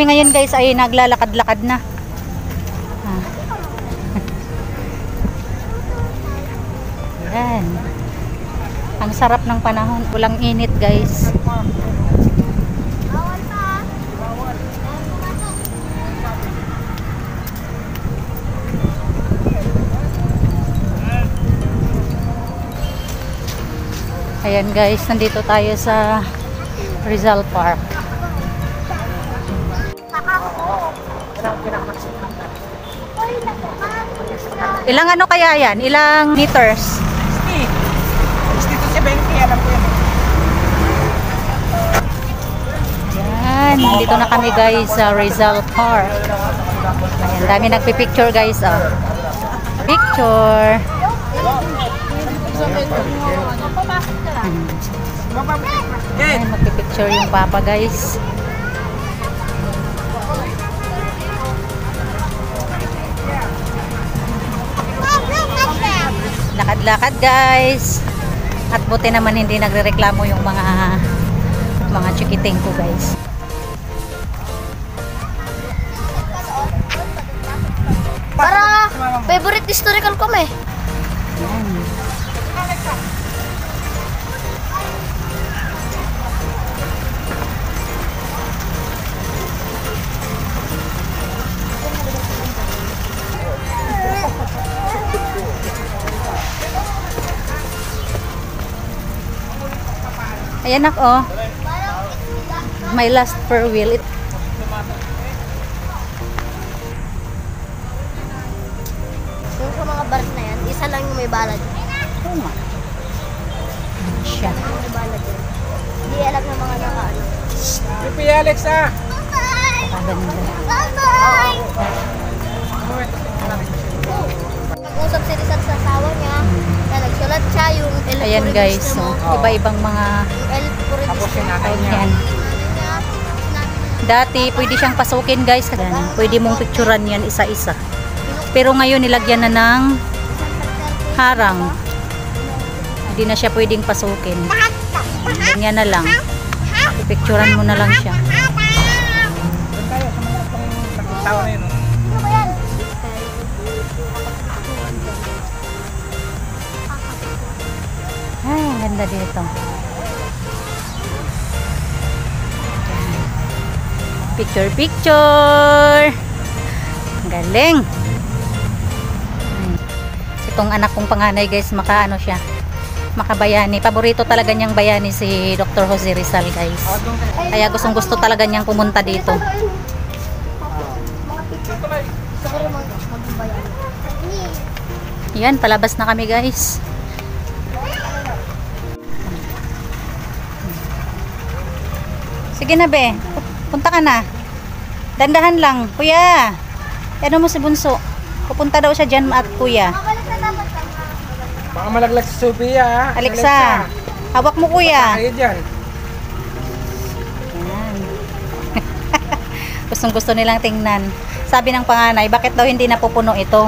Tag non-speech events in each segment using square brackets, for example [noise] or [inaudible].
Kami ngayon guys ay naglalakad-lakad na. Ah. Yan. Ang sarap ng panahon. Walang init guys. Ayan guys, nandito tayo sa Rizal Park. Ilang ano kaya yan? Ilang meters? Dito sa 20, alam ko yan. Yan, nandito na kami guys sa Rizal Park. Ayan, dami nagpipicture guys. Oh. Picture. Ayan, magpipicture yung papa guys. Lakad-lakad guys. At buti naman hindi nagrereklamo yung mga mga chikiting ko guys. Para favorite historical kami. Yan. Ayan ako. Oh. My last per wheel. It, Yung sa mga bar na yan, isa lang yung may balad. nga. Siya. Yung may balad yan. Hindi alam ng mga nakaano. Pipi Alex ah! Paganda. Bye-bye! Nag-usap si Rizal sa asawa niya na nagsulat siya yung El Ayan guys. So, mo. iba-ibang mga Tapos yung nanay niya. Ayan. Dati, pwede siyang pasukin guys. Yan. Pwede mong picturean yan isa-isa. Pero ngayon, nilagyan na ng harang. Hindi na siya pwedeng pasukin. Ganyan na lang. Picturean mo na lang siya. Doon tayo sa mga tao na yun. Ganda dito. Picture, picture! Galing! Itong anak kong panganay guys, makaano siya, makabayani. Paborito talaga niyang bayani si Dr. Jose Rizal guys. Kaya gustong gusto talaga niyang pumunta dito. Yan, palabas na kami guys. Sige na be, punta ka na. Dandahan lang, kuya. Ano mo si Bunso? Pupunta daw siya dyan at kuya. Baka malaglag si Sophia ah. Alexa, hawak mo kuya. Tayo dyan. Yan. [laughs] Gustong gusto nilang tingnan. Sabi ng panganay, bakit daw hindi napupuno ito?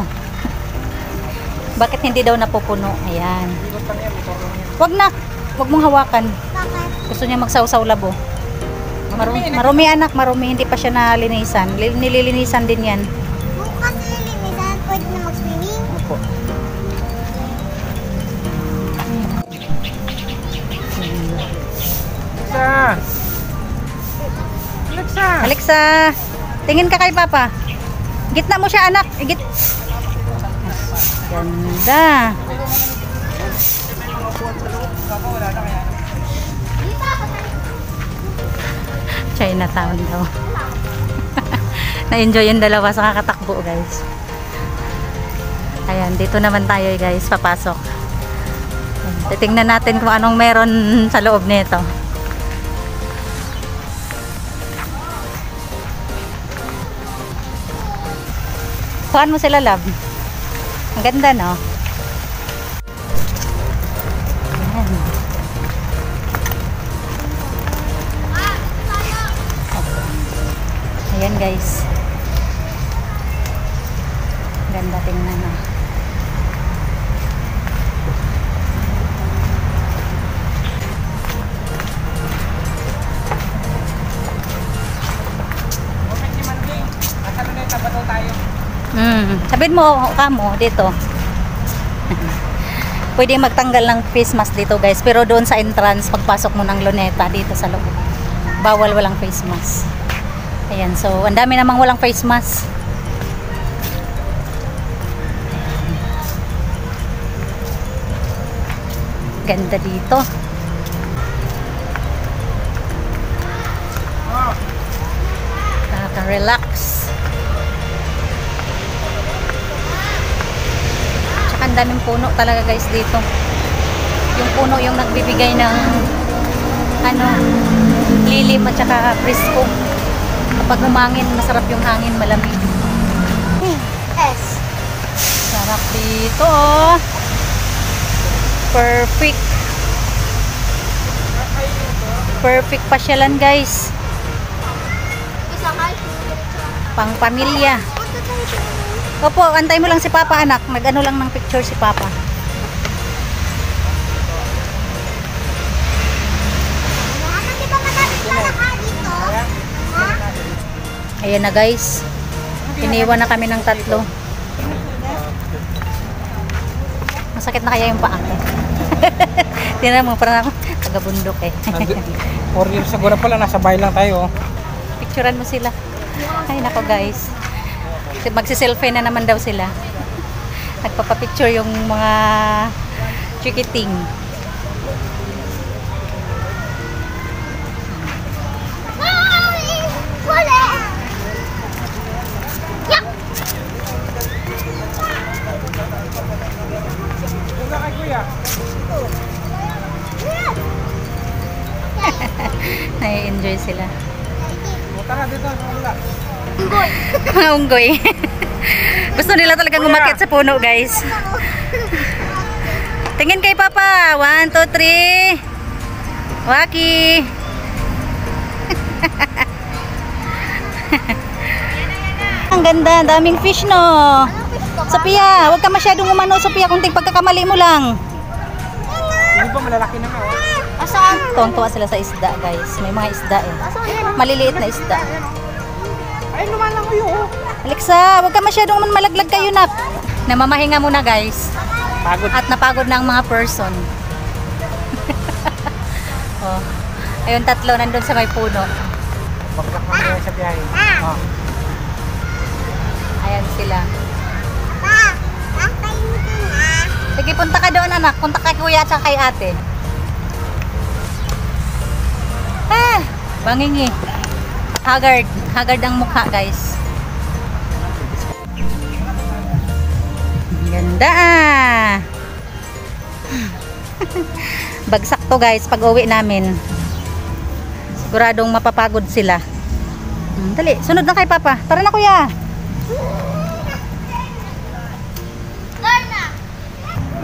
[laughs] Bakit hindi daw napupuno? Ayan. Wag na. Wag mong hawakan. Gusto niya magsawsaw labo. Marumi, marumi anak, marumi. Hindi pa siya nalinisan. Li- Nililinisan din yan. Bukas nililinisan, pwede na mag-swimming. Opo. Alexa! Alexa! Alexa, tingin ka kay Papa. Gitna mo siya anak. Git. Ganda. Chinatown daw. [laughs] Na-enjoy yung dalawa sa kakatakbo guys. Ayan, dito naman tayo guys, papasok. Titingnan natin kung anong meron sa loob nito. Kuhaan mo sila love. Ang ganda no? Ayan guys. Ganda tingnan na. Mm. Sabihin mo, kamo, oh, dito. [laughs] Pwede magtanggal ng face mask dito guys. Pero doon sa entrance, pagpasok mo ng luneta dito sa loob. Bawal walang face mask. Ayan, so ang dami namang walang face mask. Ganda dito. Nakaka-relax. Tsaka ang daming puno talaga guys dito. Yung puno yung nagbibigay ng ano, lilim at saka presko. Kapag humangin, masarap yung hangin, malamig. S. Sarap dito. oh. Perfect. Perfect pasyalan guys. Pang pamilya. Opo, antay mo lang si Papa anak. Nag-ano lang ng picture si Papa. Ano, di ba madami talaga dito? Ha? Ayan na guys. Iniwan na kami ng tatlo. Masakit na kaya yung paa ko. [laughs] Tingnan mo, parang ako taga-bundok eh. Nandi- Four years ago na pala, nasa bahay lang tayo. oh. Picturean mo sila. Ay nako guys. Magsi-selfie na naman daw sila. Nagpapapicture yung mga chikiting. Ay! Wala! Yak! Wala kay kuya. Nai-enjoy sila. Tara dito, wala. Mga unggoy. [laughs] Gusto nila talagang umakyat sa puno guys. Tingin kay Papa. One, two, three. Waki. [laughs] Ang ganda, daming fish no. To? Sophia, huwag ka masyadong umano, Sophia, kung ting pagkakamali mo lang. Hindi ba malalaki na nga? oh? Asan? Tuwang-tuwa sila sa isda, guys. May mga isda eh. Maliliit na isda. Ay, lumalang ko yun. Alexa, huwag ka masyadong man malaglag kayo, nak. Namamahinga muna, guys. Pagod. At napagod na ang mga person. [laughs] oh. Ayun, tatlo nandun sa may puno. Bagsak na sa biyahe. Oh. Ayan sila. Sige, punta ka doon, anak. Punta kay kuya at kay ate. Ah, bangingi. Haggard. Haggard ang mukha, guys. Ganda ah. [laughs] Bagsak to guys pag uwi namin. Siguradong mapapagod sila. Hmm, Dali, sunod na kay Papa. Tara na kuya.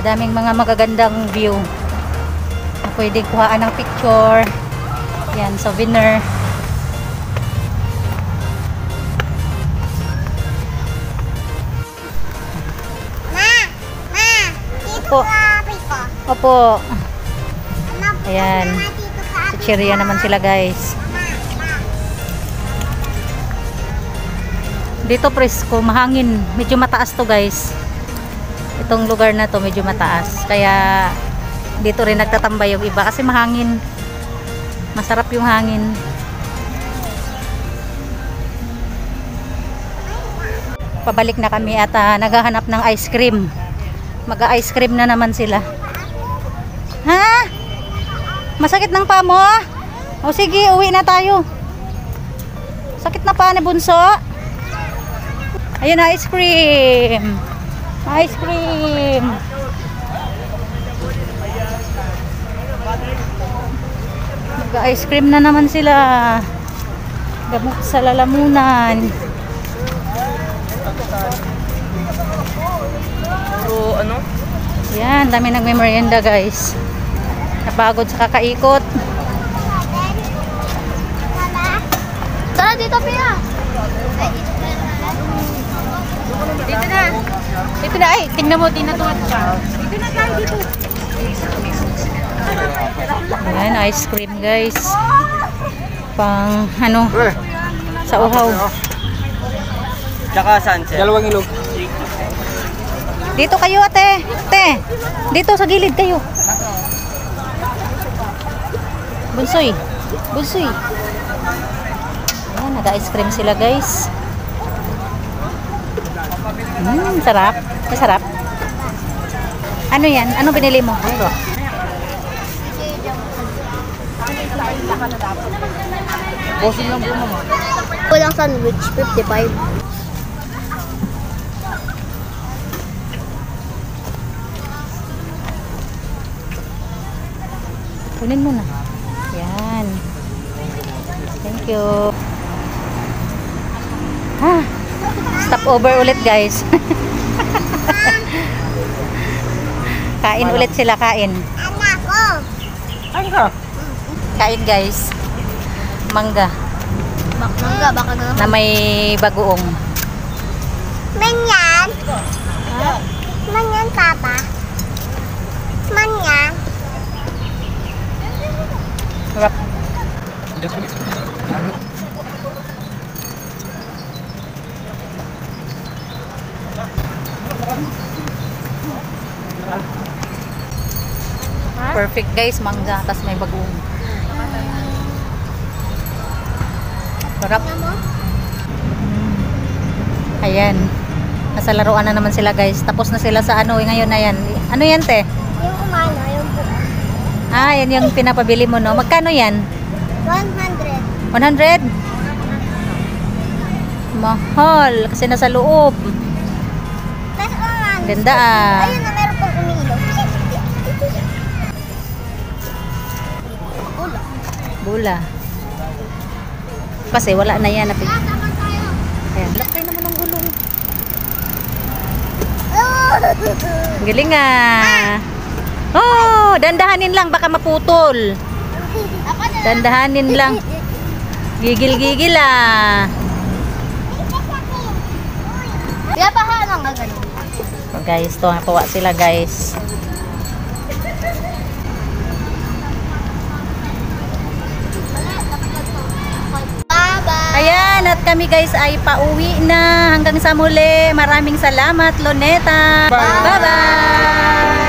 Madaming mga magagandang view. Na pwedeng kuhaan ng picture. Yan, souvenir. Ma! Ma! Dito Opo. ko. Opo, Anak, Ayan. Ka. sa Chiria naman sila guys. Dito presko, mahangin. Medyo mataas to guys. Itong lugar na to medyo mataas. Kaya dito rin nagtatambay yung iba kasi mahangin. Masarap yung hangin. Pabalik na kami at ah, naghahanap ng ice cream. Mag-ice cream na naman sila. Ha? Masakit ng paa mo? O sige, uwi na tayo. Sakit na pa ni Bunso? Ayun, ice cream. Ice cream. Mag-ice cream na naman sila. Gamot sa lalamunan. Puro ano? Yan, dami nagme-merienda guys. Napagod sa kakaikot. Tara dito, Pia. Dito na. Dito na. Ay, tingnan mo, tinatuwad siya. Dito na tayo, dito. Ayan, ice cream guys. Pang, ano, sa uhaw. Tsaka sunset. Dalawang ilog. Dito kayo, ate. Ate, dito sa gilid kayo. Bunsoy. Bunsoy. Ayan, nag-ice cream sila guys. Mmm, sarap. Masarap. Ano yan? Ano binili mo? Bossing lang po mama. Walang sandwich, 55. Kunin mo na. Yan. Thank you. Ha? Stop over ulit guys. [laughs] kain ulit sila, kain. Ano ka? Kain guys. Mangga Mangga, baka na na may bagoong. Manyan. Manyan, Papa. Manyan. Sarap. Perfect guys, mangga, tas may bagoong. Sarap. Ayan. Nasa laruan na naman sila guys. Tapos na sila sa ano, eh, ngayon na yan. Ano yan te? Yung umano, yung Ah, yan yung pinapabili mo no. Magkano yan? 100. 100? Mahal. Kasi nasa loob. Ganda ah. Ayun na, meron pang umilo. Ulo. Bula. Kasi wala na yan. Napi- Tataman tayo. Ayan. Laki naman ng gulong. Galing ah. Oh, dandahanin lang. Baka maputol. Dandahanin lang. Gigil-gigil ah. Kaya pa ka ganun. So guys, to nakuha sila guys. Bye-bye. Ayan, at kami guys ay pauwi na hanggang sa muli. Maraming salamat, Loneta. Bye. Bye-bye.